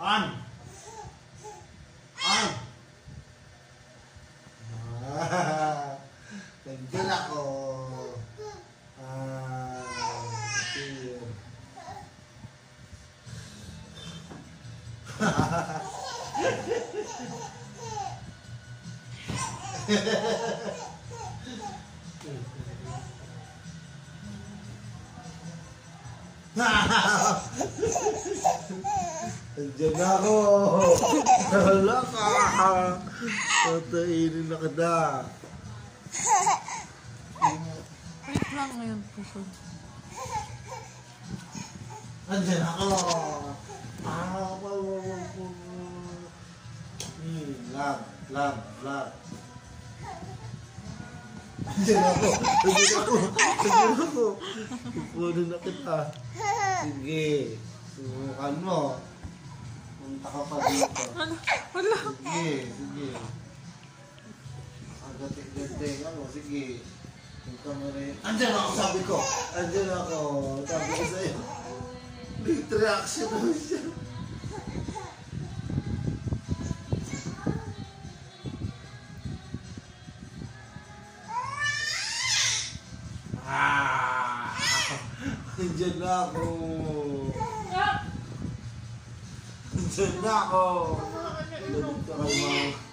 On! On! Ah, Nandiyan ako. Ah, here. Nandiyan na ako. Hala ka. Tatainin na kita. Wait lang ngayon po siya. Nandiyan ako. Ah, wow, wow, wow, wow. Hmm, love, love, love. Nandiyan ako. Nandiyan ako. Nandiyan ako. Ipunin na kita. Sige. Subukan mo. Punta ka pa dito. Wala. Sige, sige. Agatik-gatik ako, sige. Ka mo rin. Andiyan ako, sabi ko. Andiyan ako. Sabi ko sa'yo. Big reaction naman siya. Ah! Andiyan ako. Andiyan na ako. Ka kay mama.